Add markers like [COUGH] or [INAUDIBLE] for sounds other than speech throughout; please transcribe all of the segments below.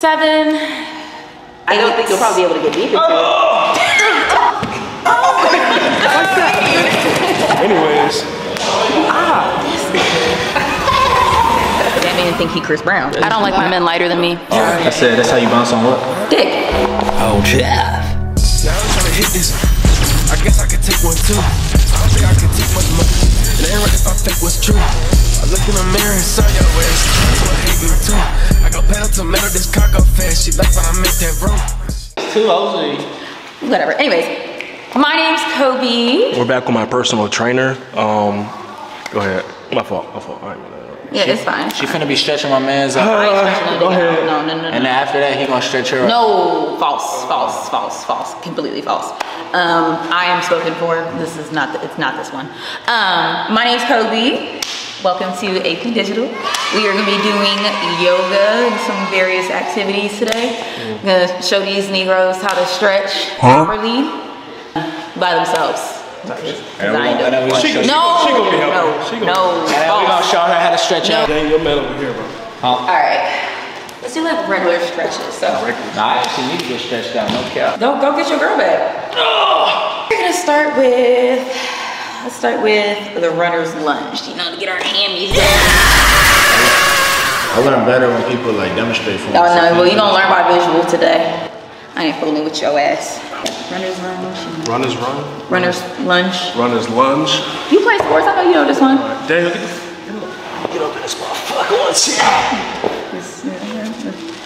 seven. I don't think you'll probably be able to get deep into it. [LAUGHS] Anyways, That man think he Chris Brown. I don't like my men lighter than me. I said that's how you bounce on what? Dick. Oh yeah. see, I was trying to hit this. I guess I could take one too. I don't think I can take much more. It ain't right if I fake what's true. I look in the mirror and saw your ass. You gon' hate me too. I go pedal to metal, this cock up fast. She like when I make that room. Two O's. Whatever. Anyways, My name's Kobe. We're back with my personal trainer. Um, go ahead. My fault. My fault. All right. yeah, it's fine. She finna be stretching my man's out. I ain't stretching no. No, no, no, And then after that, he gonna stretch her out. No, false, false, false, false, completely false. Um, I am spoken for. This is not. The, it's not this one. Um, my name's Kobe. Welcome to AP Digital. We are going to be doing yoga and some various activities today. I'm going to show these Negroes how to stretch properly uh, by themselves. 'Cause And we I ain't gonna- and we doing- gonna No, she gonna be helping. no, She gonna- no, And then we gonna show her how to stretch out. Dang, your man over here, bro. All right, let's do like regular stretches. So. Nah, I actually need to get stretched out. No cap. Go, go get your girl back. We're gonna start with, let's start with the runner's lunge. You know, to get our hammies down. I learn better when people like demonstrate for me. Oh no, well you gonna learn by visual today. I ain't fooling with your ass. Runner's lunge. Runners run. Runner's lunge. Runners lunge. You play sports? I know you know this one. Daniel, get, the, get up in this motherfucker. One second.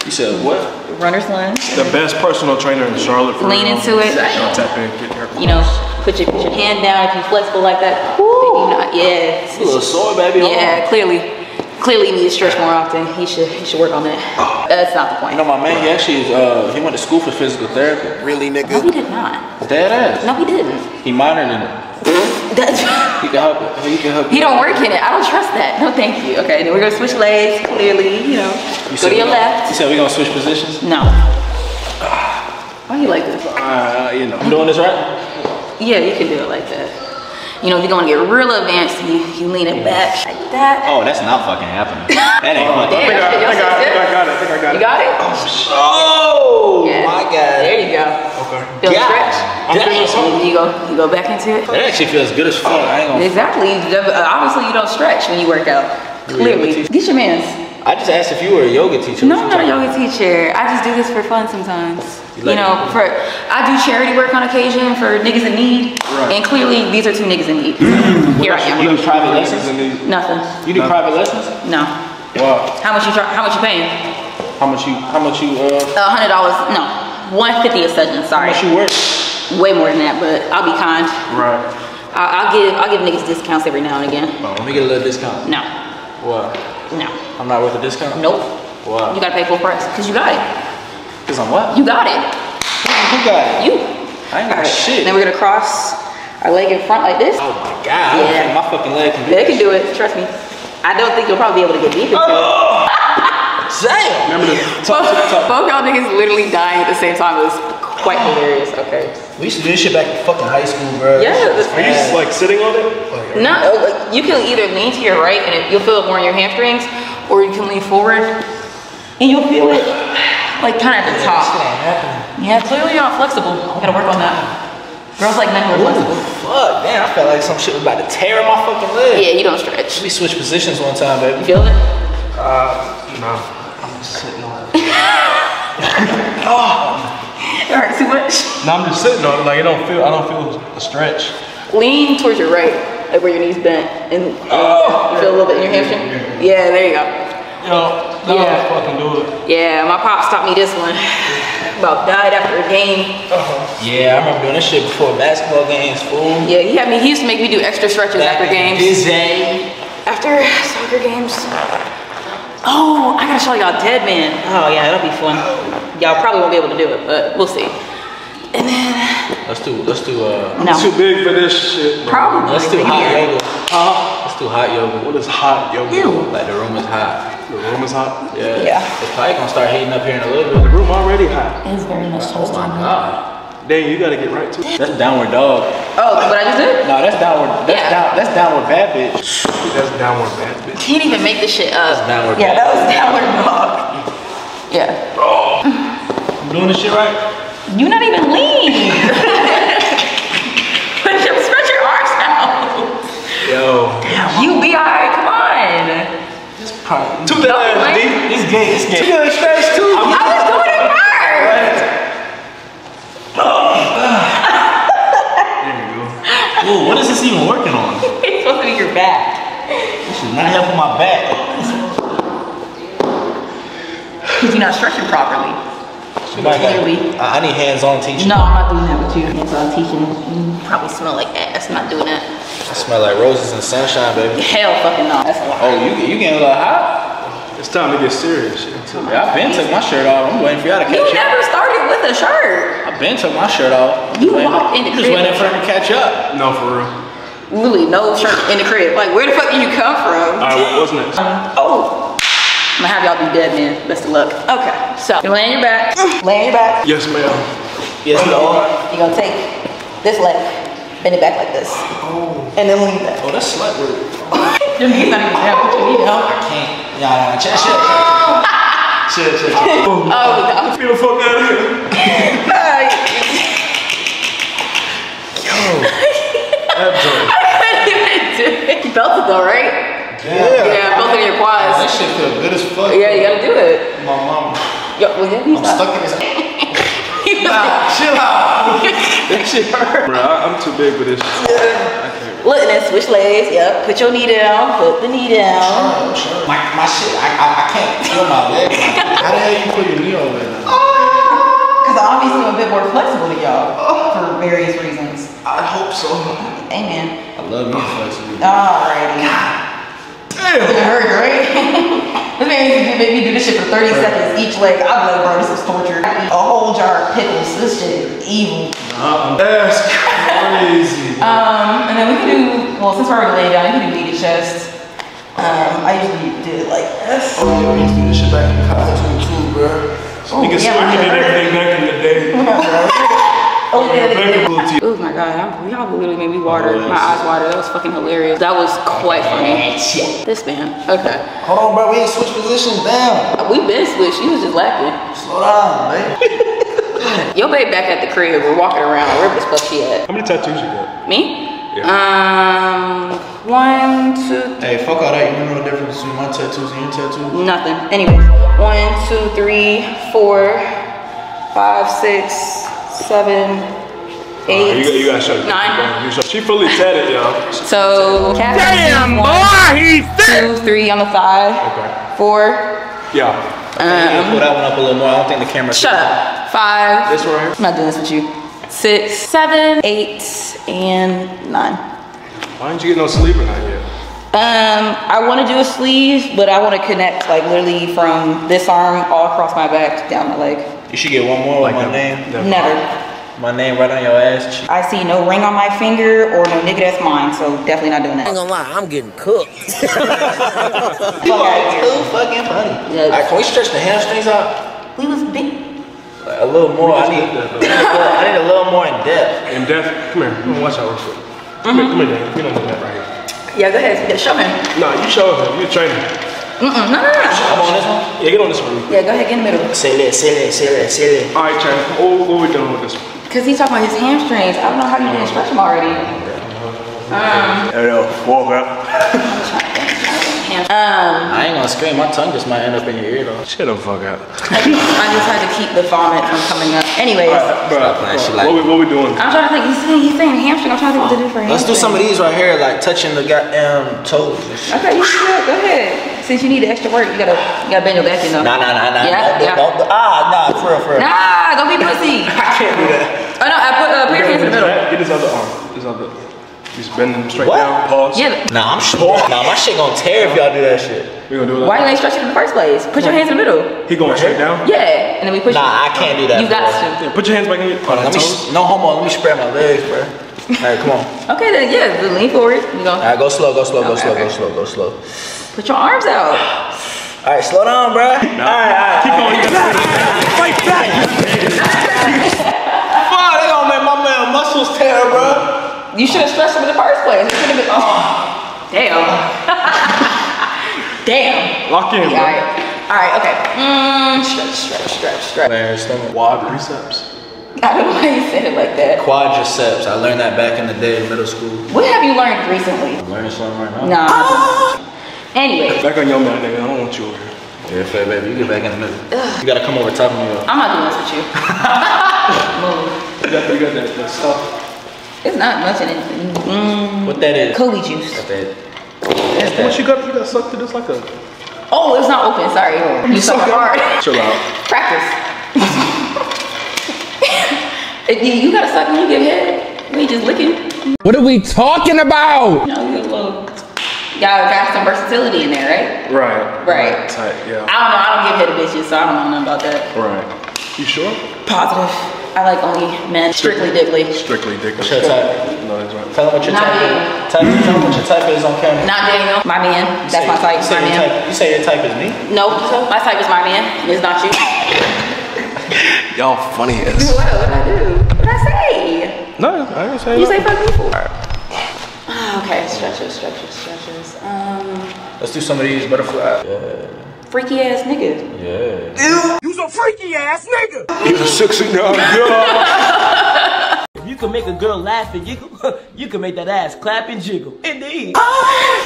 You said what? Runner's lunge. The best personal trainer in Charlotte. For Lean into it. Y'all tap in, get her. You know, put your put your hand down if you're flexible like that. Then you know, yeah. A little sore, baby. Hold Yeah, clearly. Clearly you need to stretch more often. He should he should work on that. That's not the point. You know, my man, he actually is, uh, he went to school for physical therapy. Really, nigga? No, he did not. Dead ass. No, he didn't. He minored in it. That's, He can help it. He can help he you. don't work in it. I don't trust that. No, thank you. Okay, then we're gonna switch legs. Clearly, you know, You go to your gonna- left. You said we gonna switch positions? No. Why you like this? Uh, you know. I'm doing this right? Yeah, you can do it like that. You know, if you're gonna get real advanced, you, you lean it back like that. Oh, that's not fucking happening. [LAUGHS] That ain't oh, fucking. Damn, I think I, I, got, I think I got it. I think I got You it. got it? Oh, oh, oh Yeah. my god. There you go. Okay. Feel the stretch? I'm feeling something. You go, you go back into it. That actually feels good as fuck. I ain't gonna. Exactly. Obviously, you don't stretch when you work out. Clearly. Get your man's. I just asked if you were a yoga teacher. No, What I'm not a talking yoga teacher. I just do this for fun sometimes. You, like know, it? for I do charity work on occasion for niggas in need, and clearly these are two niggas in need. Here I am. You am. do private lessons? In these? Nothing. You do private lessons? No. Wow. How much you How much you paying? How much you? How much you? Uh, A hundred dollars. No. One fifty a session. Sorry. how Sorry. much you work? Way more than that, but I'll be kind. Right. I'll, I'll give I'll give niggas discounts every now and again. Oh, let me get a little discount. No. What? No. I'm not worth a discount. Nope. Wow. You gotta pay full price because you got it. Cause I'm what? You got it. Who got it? You. I ain't got Alright, shit. Then we're gonna cross our leg in front like this. Oh my god. Yeah. my fucking leg can do They can do it, trust me. I don't think you'll probably be able to get deep into Oh. it. [LAUGHS] Damn. Remember the Both, both y'all niggas literally dying at the same time. It was quite hilarious. Okay. We used to do this shit back in fucking high school, bro. Yeah, This shit Are you just like sitting on it? Like, No, like, you can either lean to your right and it, you'll feel it more in your hamstrings, or you can lean forward and you'll feel it like kind of at the This shit top. ain't. Yeah, clearly you're not flexible. Gotta work on that. Girls like men who are flexible. Fuck, damn. I felt like some shit was about to tear my fucking leg. Yeah, you don't stretch. We switched positions one time, baby. You feel it? uh, no. I'm just sitting on It [LAUGHS] [LAUGHS] hurts too much. No, I'm just sitting on it. Like, it don't feel, I don't feel a stretch. Lean towards your right, like where your knees bent, and, and you feel a little bit in your hamstring. Yeah, there you go. Yo, that Yeah. fucking do it. Yeah, my pops taught me this one. [LAUGHS] About died after a game. Uh-huh. Yeah, I remember doing this shit before basketball games, fool. Yeah, he had me. He used to make me do extra stretches after games. Busy. After soccer games. Oh, I gotta show y'all Dead Man. Oh yeah, that'll be fun. Y'all probably won't be able to do it, but we'll see. And then Let's do, let's do, uh, no, Too big for this shit. bro. probably. let's do hot yoga. Let's do hot yoga. What is hot yoga? Ew. Like the room is hot. The room is hot. Yeah. Yeah. It's probably gonna start heating up here in a little bit. The room already hot. It's very much Oh my god. Dang, you gotta get right to it. That's downward dog. Oh, what I just did? No, that's downward. That's Yeah. down. That's downward bad bitch. That's downward bad bitch. Can't even make this shit up. That's downward Yeah, dog. that was downward dog. Yeah. Doing this shit right? You not even lean. Put your, stretch your arms out. Yo. You be alright, come on. Probably. Two that ass, right? D. This game, this game. You stretch too. I was doing it first. There you go. Ooh, what is this even working on? [LAUGHS] It's supposed to be your back. This is not helping my back. Because you're not stretching properly. Clearly. I I need hands-on teaching. No, I'm not doing that with you. Hands-on teaching. You probably smell like ass. I'm not doing that. I smell like roses and sunshine, baby. Hell fucking no. That's a lot. Oh, you you getting a little hot? It's time to get serious. Shit. Yeah, I've been took my shirt off. I'm waiting for y'all to You catch up. You never started with a shirt. I've been took my shirt off. You Waiting- walked in the crib. Just waiting for him to catch up. No, for real. Literally no shirt in the crib. Like where the fuck did you come from? All right, what, what's next? Oh. I'm gonna have y'all be dead man. Best of luck. Okay. So you lay on your back. Mm. Lay on your back. Yes, ma'am. Yes, Lord. You're gonna take this leg, bend it back like this. Oh. And then lean back. Oh, that's slut word. Your [LAUGHS] knee's not even down, put your knee down. Can't. Yeah, yeah, chill, chill, chill, chill, chill. chill. [LAUGHS] Oh, I'm oh, Get the fuck out of here. [LAUGHS] I couldn't even do it. You felt it though, right? Yeah. Yeah, both of your quads. That shit feel good as fuck. Yeah, you gotta do it. My mom. Yo, well, yeah, he's I'm not. stuck in this. [LAUGHS] Nah, Chill out. [LAUGHS] That shit hurt. Bro, I, I'm too big for this shit. Look, and then switch legs. Yep. Put your knee down. Put the knee down. My, my shit, I, I, I can't feel my leg. How the hell you put your knee over there? Ah. Because obviously I'm a bit more flexible than y'all ah. for various reasons. I hope so. Amen. I love me flexibility. Alrighty. Damn. It hurt, right? [LAUGHS] this man used to make me do this shit for 30 seconds each leg. I'm like, bro, this is torture. I eat a whole jar of pickles. This shit is evil. That's crazy. [LAUGHS] Um, and then we can do, well, since we're already laying down, you can do knee to chest. Um, I usually do it like this. Oh, yeah, we used to do this shit back in college too, bro. Nigga yeah, swear he did everything back in the day. [LAUGHS] Oh, yeah, Back in blue tea. Oh my god, y'all- y'all literally made me water, my eyes water. That was fucking hilarious. That was quite funny. This man. Okay. Hold on, bro. We ain't switch positions down. We've been switched. You was just laughing. Slow down, baby. [LAUGHS] Your babe back at the crib. We're walking around. Where the fuck she at? How many tattoos you got? Me? Yeah. Um, one, two, Hey, fuck all that. You know the difference between my tattoos and your tattoos? nothing. Anyways, one, two, three, four, five, six, seven, Uh, you, eight. you gotta show Nine. You show- She fully tatted, y'all. So, Damn, boy! Two, three on the thigh, Okay. four. Yeah. Um, pull that one up a little more. I don't think the camera. Shut up. Five. This right here. I'm not doing this with you. Six, seven, eight, and nine. Why didn't you get no sleep at night yet? Um, I want to do a sleeve, but I want to connect like literally from this arm all across my back down my leg. You should get one more with my that- name. that- Never. My name right on your ass. cheek. I see no ring on my finger or no nigga that's mine, so definitely not doing that. I ain't gonna lie, I'm getting cooked. [LAUGHS] You are too fucking funny. Yeah. Alright, can we stretch the hamstrings out? We was big. Like, a little more. I need. that, I need a little more in depth. In death, come here. Come on, watch out real quick. Come here, mm-hmm. come here, Dan. We don't do that right here. Yeah, go ahead. Yeah, show him. No, you show him. You train him. Mm-mm, no, no, no. I'm on this one. Yeah, get on this one. Yeah, go ahead, get in the middle. Say it, say it, say it, say it. All right, Train. What, what we doing with this one? Cause he's talking about his hamstrings. I don't know how you didn't stretch them already. Um, Hey, walk up. [LAUGHS] um, I ain't gonna scream. My tongue just might end up in your ear though. Shut the fuck up. I just had to keep the vomit from coming up. Anyways, Bro, playing shit what, we, what we doing? I'm trying to think. He's saying he's saying hamstring. I'm trying to think what to do for him. Let's do some of these right here, like touching the goddamn toes. Okay, you can do it. Go ahead. Since you need the extra work, you gotta you gotta bend your back, you know. Nah, nah, nah, nah. Yeah, don't, yeah. Don't, don't, ah, nah, for real, for real. Nah, don't be pussy. [LAUGHS] I can't do that. Oh no, I put uh, put your hands in the middle. Get this other arm. This other. Just bend them straight What? down. Pause. Yeah. Nah, I'm sure. Nah, my shit gonna tear if y'all do that shit. We gonna do it. Why you Like ain't stretch it in the first place? Put your hands in the middle. he going straight down. Yeah, and then we push. Nah, I can't do that. You got to. Yeah, put your hands back in your Hold on, on let me. toes. No homo. Let me spread my legs, bro. Alright, come on. Okay, then yeah, just lean forward. You go. Alright, go slow, go slow, go slow, okay. go slow, go slow. Put your arms out. Alright, slow down, bro. Alright, alright. Keep going. You gotta fight back. Fuck, they gonna make my man muscles tear, bro. You should have stretched them in the first place. It should have been. Oh, damn. [LAUGHS] damn. Lock in, Yeah, bro. all right. All right. Okay. Mm, stretch, stretch, stretch. Stretch. Bare stomach. Quad biceps. I don't know why you said it like that. Quadriceps. I learned that back in the day in middle school. What have you learned recently? I'm learning something right now. Nah. [LAUGHS] Anyway, Back on your man, nigga. I don't want you over here. Yeah, fair baby. You get back in the middle. You gotta come over top of me. though. I'm not doing this with you. [LAUGHS] Move. You got, you got that, that stuff. It's not much in it. Mm, What that is? Kobe juice. What that? What you got? You got sucked to this like a. Oh, it's not open. Sorry. You suck it hard. Chill out. [LAUGHS] Practice. If you, you gotta suck when you get head. We just licking. What are we talking about? You know, you little. Y'all got some versatility in there, right? Right. Right. Tight. Yeah. I don't know. I don't give head to bitches, so I don't know nothing about that. Right. You sure? Positive. I like only men. Strictly dickly. Strictly dick. What's your type? No, that's right. Tell them what your Not type you. is. Tell them, tell them what your type is on camera. Not Daniel. My man. That's my type. You say, My man. type, you say your type is me? No, my type is my man. It's not you. [LAUGHS] Y'all funny as. What? What did I do? What did I say? No, I didn't say You that. say fuck me for? Okay, stretches, stretches, stretches. Um, Let's do some of these butterfly. Yeah. freaky ass nigga. Yeah. Ew. He's a freaky ass nigga. You's a sexy young [LAUGHS] girl. You can make a girl laugh and giggle. [LAUGHS] you can make that ass clap and jiggle. Indeed.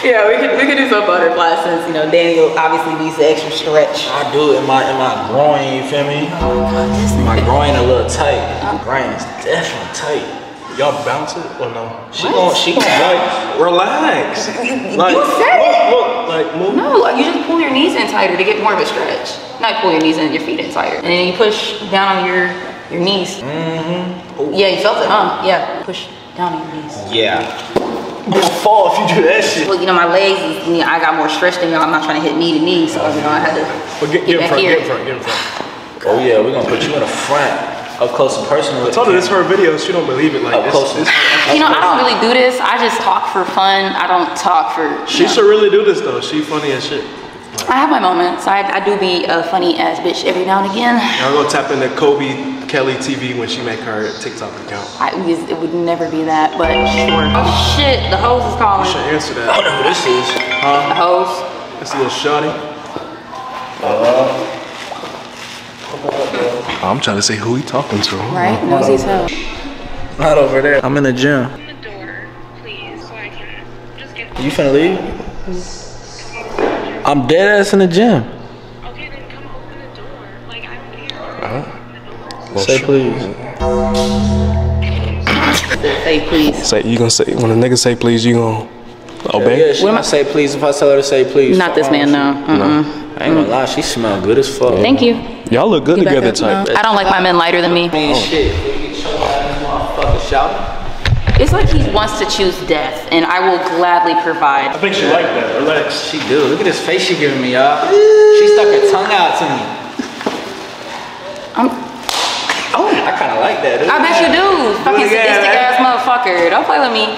Yeah, we could we could do some butterfly since you know Daniel obviously needs the extra stretch. I do it in my in my groin, you feel me? My groin a little tight. My groin is definitely tight. Y'all bounce it or no? She gon' she gon' Like, relax. Like, [LAUGHS] You said it. look, look, like, move. No, like, you just pull your knees in tighter to get more of a stretch. Not pull your knees in, your feet in tighter, and then you push down on your your knees. Mm-hmm. Yeah, you felt it, huh? Yeah, push down on your knees. Yeah. I'm gonna fall if you do that shit. Well, you know, my legs, is, you know, I got more stretch than y'all. I'm not trying to hit knee to knee, so you know, I had to But get, get get in back front, here. get in front, get in front. Oh yeah, we're gonna put you in the front, up close and personal. I told her this her video, she don't believe it. Like, Up this, close. this, You know, I don't really do this. I just talk for fun. I don't talk for. she know. should really do this though. She funny as shit. I have my moments. I, I do be a funny ass bitch every now and again. I'm gonna tap into Kobe Kelly TV when she make her TikTok account. I, it it would never be that, but sure. Oh shit, the hose is You calling. should answer I that. don't know who this is. The hose. It's a little shawty. Uh-huh. I'm trying to say who he talking to. Right? Nosy as hell. Not over there. I'm in the gym. the door, please, so I can just get. You finna leave? I'm dead ass in the gym. Okay, then come open the door. Like I don't care. Say sure. please. Say please. Say you gonna say when a nigga say please, you gonna Yeah, obey? she gonna say please if I tell her to say please. Not this man, no. Mm-mm. I ain't gonna lie, she smell good as fuck. Thank you. Y'all look good You together, type. No. I don't like my men lighter than me. I mean, oh. shit. Before you get choked out in this motherfucker shouting. It's like he wants to choose death, and I will gladly provide. I think she like that. Relax. She do. Look at this face she giving me, y'all. She stuck her tongue out to me. I'm, Oh, I kind of like that. I bet you do. Fucking sadistic ass motherfucker. Don't play with me.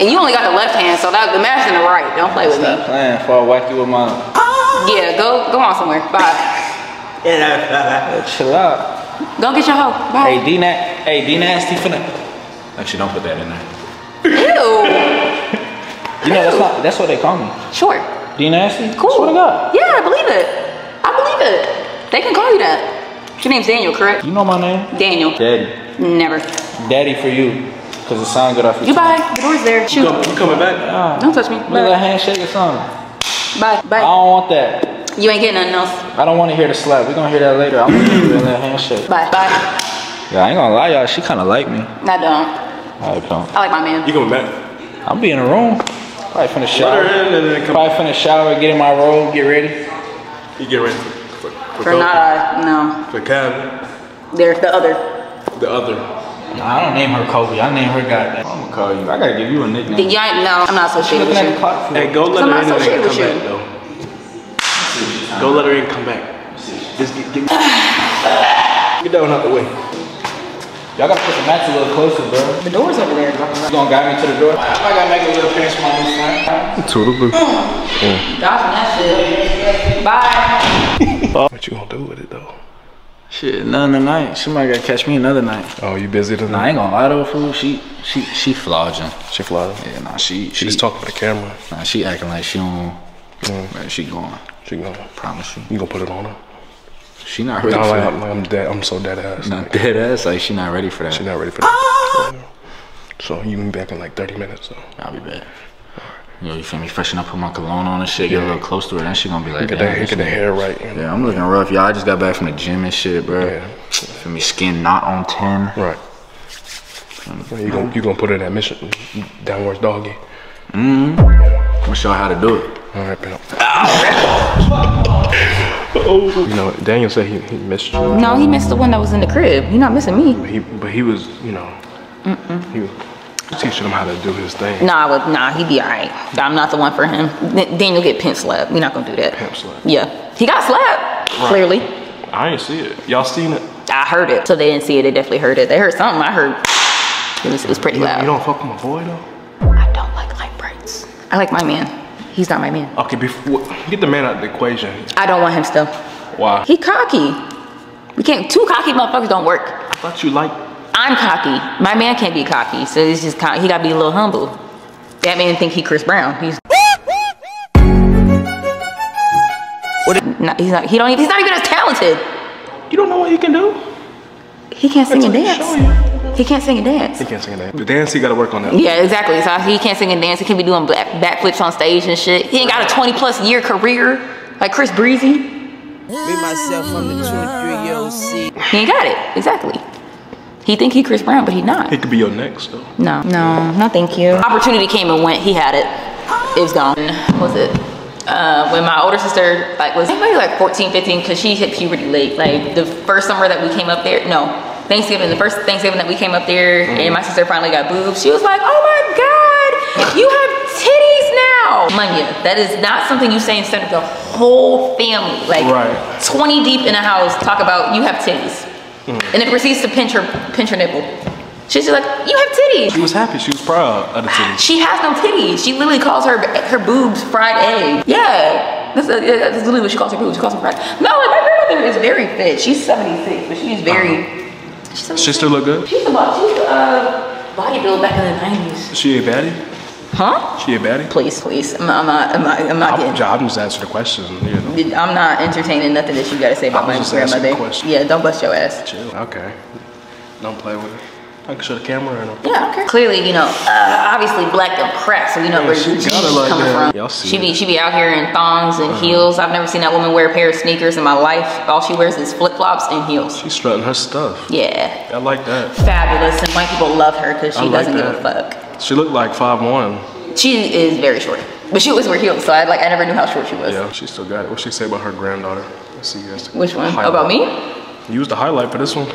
And you only got the left hand, so that imagine the right. Don't play with me. Stop playing before I whack you with my. Yeah, go go on somewhere. Bye. [LAUGHS] Yeah, chill out. Go get your hoe. Bye. Hey, D Na- Hey, D Nasty finna. Actually, don't put that in there. Ew. [LAUGHS] You know that's not. That's what they call me. Sure. D Nasty. Cool. Swear to God. Yeah, I believe it. I believe it. They can call you that. Your name's Daniel, correct? You know my name? Daniel. Daddy. Never. Daddy for you. Cause it sound good off your You tongue. bye. The door's there. Shoot. You coming back? Ah. Don't touch me. Look at that handshake or something. Bye. Bye. I don't want that. You ain't getting nothing else. I don't want to hear the slap. We're gonna hear that later. I'm gonna hear that handshake. Bye. Bye. Yeah, I ain't gonna lie, y'all. She kind of like me. I don't. I don't. I like my man. You coming back? I'll be in the room. Probably finna Let shower. her in and then come. Probably finna shower, get in my robe, get ready. You get ready for not I. No. for Cam, There's the other. the other. Nah, I don't name her Kobe. I name her goddamn. I'm gonna call you. I gotta give you a nickname. The, yeah, no, I'm not associated with you. Hey, go let her in and come with back though. Go let her in, and come back. Just get, get, [SIGHS] get that one out the way. Y'all gotta put the mats a little closer, bro. The door's over there. You gonna guide me to the door? I gotta make a little appearance for my new friend. Totally. Dodging that shit. Bye. What you gonna do with it though? Shit, none tonight. She might gotta catch me another night. Oh, you busy tonight? Nah, I ain't gonna lie though, fool. She, she, she flogging. She fly. Yeah, nah, she, She just talking for the camera. Nah, she acting like she don't. Man, she going. She gonna, Promise you. you gonna put it on her? She not ready No, for like, that. I'm, like, I'm dead. I'm so dead ass. Not dead ass. Like she not ready for that. She not ready for that. Ah! So you can be back in like 30 minutes. So I'll be back. Yo, you feel me? Freshen up, put my cologne on and shit. Get a little close to her. Then she gonna be like, get "Damn, that, this get the hair right. you know? Yeah, I'm looking rough, y'all. I just got back from the gym and shit, bro. Yeah. Feel me? Skin not on ten. Right. Well, you gonna you gonna put her in that mission downwards doggy. Mhm. I'm gonna show her how to do it. All right, pal. oh, [LAUGHS] you know, Daniel said he, he missed you. No, he missed the one that was in the crib. He not missing me. But he, but he was, you know, he was teaching him how to do his thing. Nah, but nah, he'd be alright. I'm not the one for him. Daniel get pimp slapped. We not gonna do that. Pimp slap. Yeah, he got slapped. Clearly, I ain't see it. Y'all seen it? I heard it. So they didn't see it. They definitely heard it. They heard something. I heard. It was, it was pretty You, loud. you don't fuck with my boy though. I don't like light brights. I like my man. He's not my man. Okay, before get the man out of the equation. I don't want him still. Why? He cocky. We can't. Two cocky motherfuckers don't work. I thought you liked. I'm cocky. My man can't be cocky. So it's just kind he gotta be a little humble. That man think he Chris Brown. He's. Not, he's not. He don't. Even, he's not even as talented. You don't know what he can do. He can't sing and dance. He can't sing and dance. He can't sing that. The dance, he got to work on that. Yeah, exactly. So he can't sing and dance. He can't be doing back, backflips on stage and shit. He ain't got a 20 plus year career like Chris Breezy. Me, myself, I'm the 23 year old C. He ain't got it. Exactly. He think he Chris Brown, but he not. He could be your next though. No, no, no, thank you. Opportunity came and went. He had it. It was gone. What was it? Uh, when my older sister like was maybe like 14, 15, because she hit puberty late. Like the first summer that we came up there, no, Thanksgiving, the first Thanksgiving that we came up there, and my sister finally got boobs. She was like, "Oh my God, you have titties now, Munya." That is not something you say in front of the whole family. Like Right. 20 deep in a house, talk about you have titties, and then proceeds to pinch her, pinch her nipple. She's just like, "You have titties." She was happy. She was proud of the titties. She has no titties. She literally calls her her boobs fried egg. Yeah. That's, uh, that's literally what she calls her boobs. She calls them fried. No, like my grandmother is very fit. She's 76, but she's very. she's 76. She still look good. She's a she's uh bodybuild back in the 90s. She a baddie? Huh? She a baddie? Please, please. I'm, I'm not. I'm not. I'm not I'm, getting. I'm just answering the question. You know. I'm not entertaining nothing that you gotta say about my grandmother. question. Yeah, don't bust your ass. Chill. Okay. Don't play with it. I can show the camera and Yeah, okay. Clearly, you know, uh, obviously black don't crack, so we know Yeah, where she got it like coming that. from. She be she be out here in thongs and Uh-huh. heels. I've never seen that woman wear a pair of sneakers in my life. All she wears is flip flops and heels. she's strutting her stuff. Yeah, I like that. fabulous, and white people love her because she like doesn't give a fuck. She looked like five one. She is very short, but she was wear heels, so I like I never knew how short she was. Yeah, she still got it. What she say about her granddaughter? Let's see. That's the Which one? highlight. About me? Use the highlight for this one.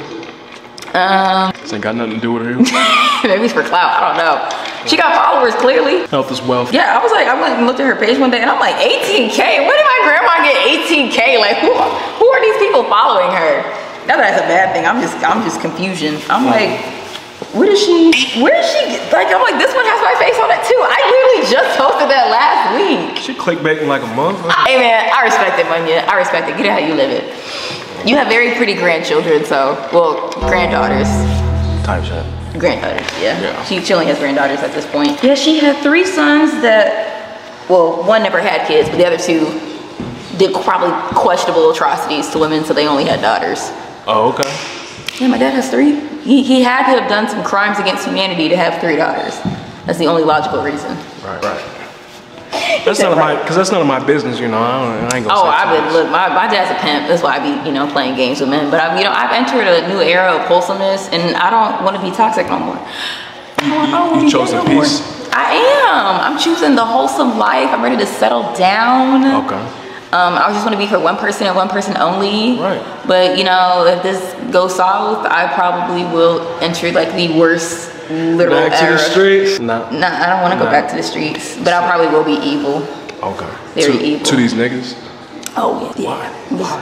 Um, This ain't got nothing to do with her. [LAUGHS] maybe it's for clout. I don't know. She got followers clearly. Health is wealth. Yeah, I was like, I went and looked at her page one day, and I'm like, 18k. Where did my grandma get 18k? Like, who, who are these people following her? Not that that's a bad thing. I'm just, I'm just confusion. I'm like, where does she? Where does she? Like, I'm like, this one has my face on it too. I literally just posted that last week. She clickbaiting like a motherfucker. Hey man, I respect it, Munya. I respect it. Get it how you live it. You have very pretty grandchildren, so well, granddaughters. Type shot. Granddaughters, yeah. Yeah. She, she only has granddaughters at this point. Yeah, she had three sons that, well, one never had kids, but the other two did probably questionable atrocities to women, so they only had daughters. Oh, okay. Yeah, my dad has three. He, he had to have done some crimes against humanity to have three daughters. That's the only logical reason. Right, right. That's none of my, cause that's none of my business, you know. I, don't, I ain't gonna Oh, say I've been look. My, my dad's a pimp. That's why I be you know playing games with men. But I've you know I've entered a new era of wholesomeness, and I don't want to be toxic no more. I don't- I don't wanna you be chosen gay more. peace? I am. I'm choosing the wholesome life. I'm ready to settle down. Okay. Um, I just want to be for one person and one person only. Right. But you know, if this goes south, I probably will enter like the worst literal Back to the streets. No. Nah, I don't want to go Nah. back to the streets, but I probably will be evil. Okay. Very to, evil. to these niggas. Oh yeah. Why? Why?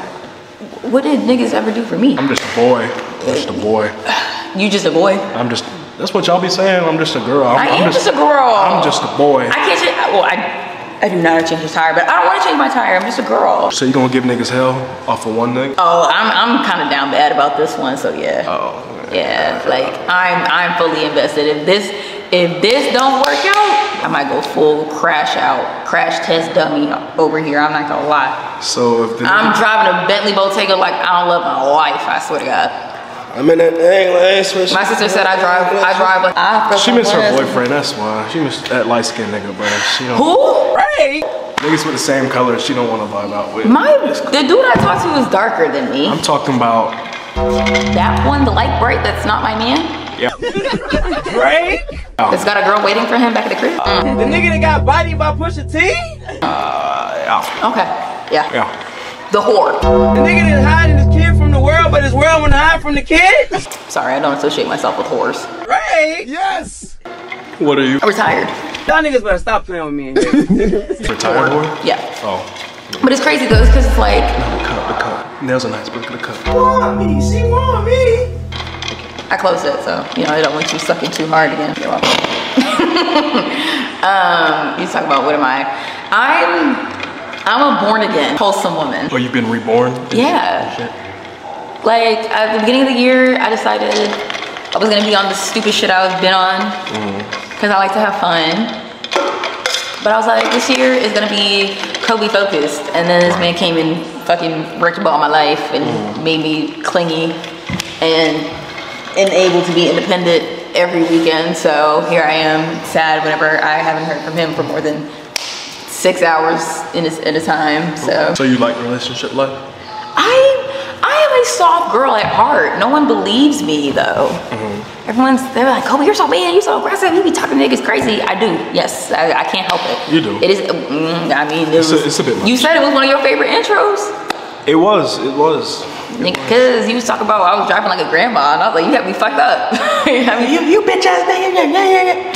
What did niggas ever do for me? I'm just a boy. I'm just a boy. [SIGHS] You just a boy. I'm just. That's what y'all be saying. I'm just a girl. I'm, I I'm am just, a girl. I'm just a boy. I can't change. Well, I, I do not change his tire, but I don't want to change my tire. I'm just a girl. So you gonna give niggas hell off of one nigga? Oh, I'm, I'm kind of down bad about this one, so yeah. Oh. Yeah, like I'm I'm fully invested. If this if this don't work out, I might go full crash out, crash test dummy over here. I'm not gonna lie. So if I'm driving a Bentley Bentayga like I don't love my life. I swear to God. I'm in that thing, like, especially. My sister said I drive. I drive like I. She missed her boyfriend, that's why. She missed that light skinned nigga, bro. She don't. Who? Right. Niggas with the same color she don't want to vibe out with. My the dude I talked to is darker than me. I'm talking about. That one, the light bright, that's not my man. Yeah. [LAUGHS] Right? It's got a girl waiting for him back at the crib. Mm. The nigga that got bodied by Pusha T? Uh, yeah. Okay. Yeah. Yeah. The whore. The nigga that's hiding world, but his world wanna hide from the kid? Sorry, I don't associate myself with whores. Right? Yes! What are you? I'm retired. Y'all niggas better stop playing with me in here. [LAUGHS] Retired boy? Yeah. Oh. But it's crazy though, because it's like No, The cut, the cut. Nails are nice, but look at the cut. want me, she want me. I closed it, so you know I don't want you sucking too hard again. You're welcome. [LAUGHS] um, you talk about what am I? I'm I'm a born again, wholesome woman. Oh, you've been reborn? Yeah. Like at the beginning of the year, I decided I was gonna be on the stupid shit I was been on mm-hmm. because I like to have fun. But I was like, this year is gonna be Kobe focused, and then this man came and fucking wrecked about my life and mm-hmm. made me clingy and unable to be independent every weekend. So here I am, sad whenever I haven't heard from him for more than six hours in a, at a time. So So you like relationship life? I I am a soft girl at heart. No one believes me though. Everyone's they're like, Kobe, you're so man, you're so aggressive. You be talking niggas crazy. I do. Yes, I, I can't help it. You do. It is. Mm, I mean, it It's a- it's a bit You said it was one of your favorite intros. It was, it was. Because you was talking about I was driving like a grandma, and I was like, you got me fucked up. [LAUGHS] You, you bitch ass nigga, yeah, yeah, yeah, yeah.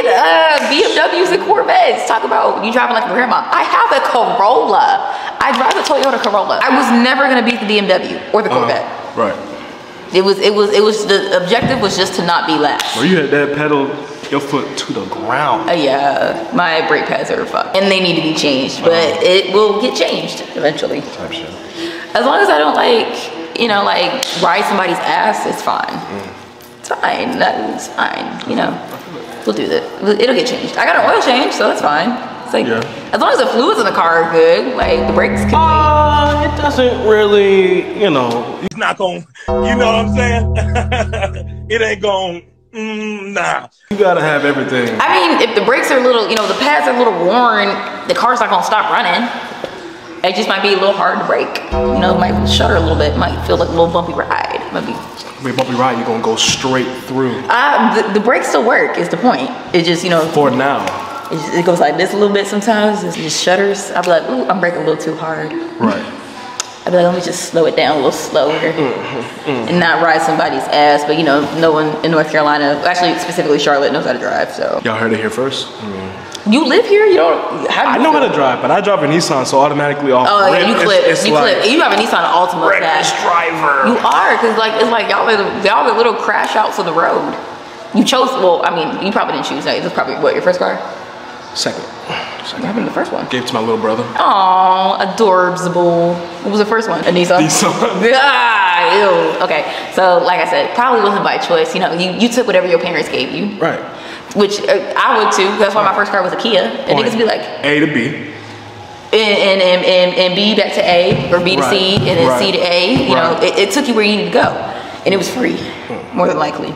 Cause y'all niggas fucking uh, BMWs and Corvettes. Talk about you driving like a grandma. I have a Corolla. I drive a Toyota Corolla. I was never gonna beat the BMW or the Uh, Corvette. right. It was, it was, it was. The objective was just to not be last. Well, you had that pedal, your foot to the ground. Uh, yeah, my brake pads are fucked, and they need to be changed, but it will get changed eventually. Type shit. As long as I don't like, you know, like ride somebody's ass, it's fine. It's fine. That's fine. You know, we'll do that. It'll get changed. I got an oil change, so that's fine. It's like Yeah. as long as the fluids in the car are good, like the brakes can. Uh, it doesn't really, you know. It's not going, you know what I'm saying? [LAUGHS] it ain't going, mm, nah. You gotta have everything. I mean, if the brakes are a little, you know, the pads are a little worn, the car's not gonna stop running. It just might be a little hard to brake. You know, it might shudder a little bit. Might feel like a little bumpy ride. Might be. I mean, bumpy ride, you're gonna go straight through. Uh, the, the brakes still work. Is the point? It just, you know, For now. it, just- it goes like this a little bit sometimes. It just shudders. I'll be like, ooh, I'm braking a little too hard. Right. I'd be like, let me just slow it down a little slower Mm. and not ride somebody's ass. But you know, no one in North Carolina, actually specifically Charlotte, knows how to drive. So Y'all heard it here first? Mean, you live here, you don't. Do I know how to drive, but I drive a Nissan, so automatically off. Oh yeah, you clip, it's you like, clip. You have a Nissan Altima. Reckless driver. You are, cause like it's like y'all are the, y'all are little crash outs of the road. You chose. Well, I mean, you probably didn't choose that. It was probably what your first car. Second. What happened to the first one? Gave to my little brother. Aw, adorable. What was the first one? A Nissan? Nissan. [LAUGHS] Ah, ew. Okay, so like I said, probably wasn't by choice. You know, you, you took whatever your parents gave you, Right. Which uh, I would too. That's why my first car was a Kia. And Point. niggas be like, A to B. and, and, and, and, B back to A, or B to C, and then C to A. You know, it, it took you where you needed to go. And it was free, more than likely.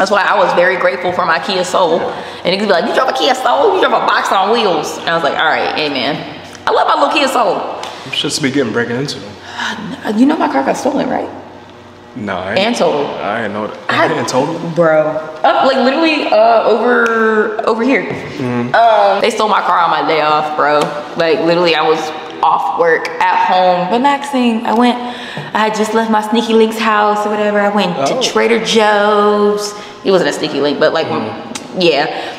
That's why I was very grateful for my Kia Soul. And niggas be like, you drove a Kia Soul? You drove a box on wheels. And I was like, all right, amen. I love my little Kia Soul. Should be getting breaking into. [SIGHS] You know my car got stolen, right? No, I ain't, And totaled. I ain't know that. I- and total? Bro. Up, like literally uh, over over here. Um, they stole my car on my day off, bro. Like literally, I was off work at home, relaxing. I went. I had just left my sneaky link's house or whatever. I went Oh. to Trader Joe's. It wasn't a sneaky link, but like, yeah.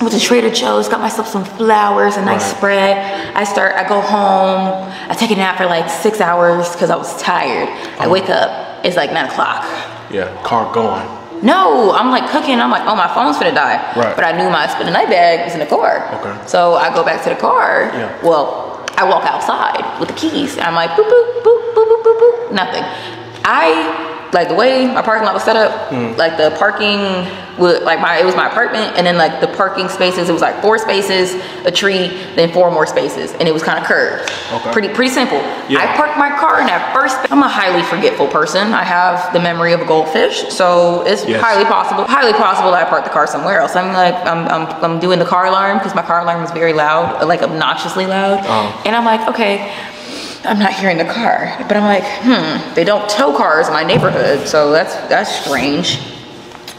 I Went to Trader Joe's, got myself some flowers, a nice Right. spread. I start, I go home. I take a nap for like six hours because I was tired. I wake up. It's like nine o'clock. Yeah, car going. No, I'm like cooking. I'm like, oh, my phone's gonna die. Right. But I knew my spend the night bag was in the car. Okay. So I go back to the car. Yeah. Well, I walk outside with the keys. And I'm like, boop, boop, boop, boop, boop, boop, boop. Nothing. I like the way my parking lot was set up, Mm. like the parking would like my it was my apartment, and then like the parking spaces, it was like four spaces, a tree, then four more spaces, and it was kind of curved. Okay. Pretty pretty simple. Yeah. I parked my car in that first. I'm a highly forgetful person. I have the memory of a goldfish, so it's Yes. highly possible, highly possible that I parked the car somewhere else. I'm like, I'm I'm, I'm doing the car alarm because my car alarm is very loud, like obnoxiously loud, Oh. and I'm like, okay. I'm not hearing the car, but I'm like, hmm, they don't tow cars in my neighborhood, so that's that's strange.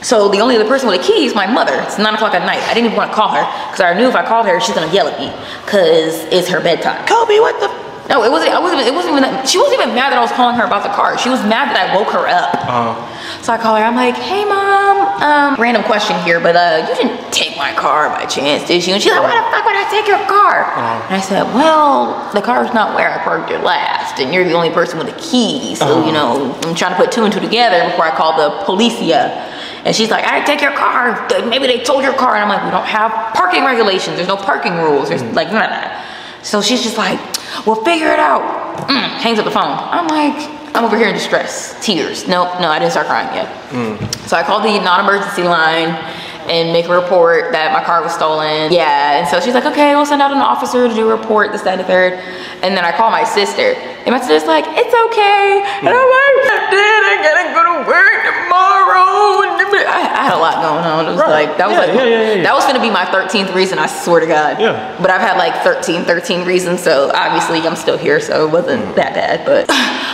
So the only other person with a key is my mother. It's nine o'clock at night. I didn't even want to call her because I knew if I called her, she's gonna yell at me because it's her bedtime. Kobe, what the? No, it wasn't. I wasn't. It wasn't even. That, she wasn't even mad that I was calling her about the car. She was mad that I woke her up. Uh, So I call her. I'm like, hey mom. Um, random question here, but uh, you didn't take my car by chance, did you? And she's like, why the fuck would I take your car? And I said, well, the car's not where I parked it last, and you're the only person with a key. So you know, I'm trying to put two and two together before I call the policia. And she's like, I take your car. Maybe they told your car. And I'm like, we don't have parking regulations. There's no parking rules. There's like none of that. So she's just like, well, figure it out. Mm, hangs up the phone. I'm like, I'm over here in distress, tears. Nope, no, I didn't start crying yet. So I called the non-emergency line and make a report that my car was stolen. Yeah, and so she's like, okay, we'll send out an officer to do a report, this, that, and the third. And then I call my sister, and my sister's like, it's okay. And I'm like, I gotta go to work tomorrow. And I, I had a lot going on. It was Right. like, that was Yeah, like, yeah, yeah. that was gonna be my 13th reason, I swear to God. Yeah. But I've had like 13, 13 reasons, so obviously I'm still here, so it wasn't Mm. that bad, but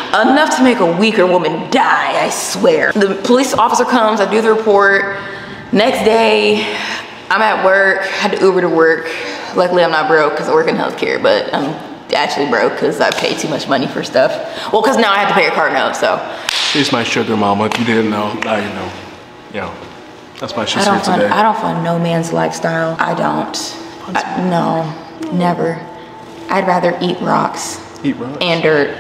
enough to make a weaker woman die, I swear. The police officer comes, I do the report. Next day, I'm at work, had to Uber to work. Luckily, I'm not broke because I work in healthcare, but I'm actually broke because I pay too much money for stuff. Well, because now I have to pay a car note, so she's my sugar mama. If you didn't know, now you know. Yeah. That's why I don't here fund, today. I don't fund no man's lifestyle. I don't. I- no, never. I'd rather eat rocks Eat rocks. and dirt.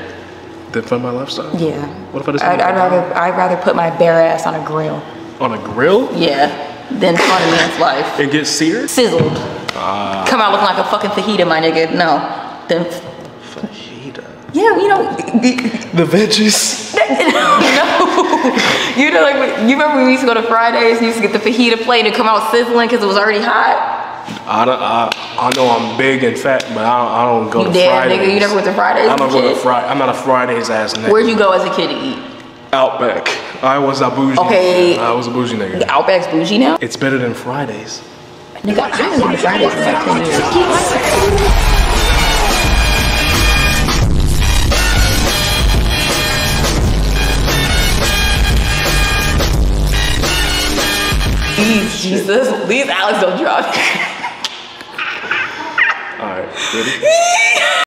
Then fund my lifestyle. Yeah. What if I just I'd, I'd rather I'd rather put my bare ass on a grill. on a grill Yeah. Than fund a man's life. and get seared? Sizzled. Ah, Come out looking like a fucking fajita, my nigga. No. Then fajita. yeah, you know. The veggies. [LAUGHS] no. You know, like you remember when we used to go to Fridays and you used to get the fajita plate and come out sizzling because it was already hot. I. I, I know I'm big and fat, but I don't. I don't go You to damn Fridays. nigga, you never went to Fridays I as don't a go to kid? Friday. I'm not a Fridays ass nigga. Where'd you go as a kid to eat? Outback. I was a bougie. Okay. I was a bougie nigga. Outback's bougie now. It's better than Fridays. Nigga, I haven't been to Fridays in like 10 years. Please, Jesus, please, Alex, don't drop. All right. Ready? [LAUGHS]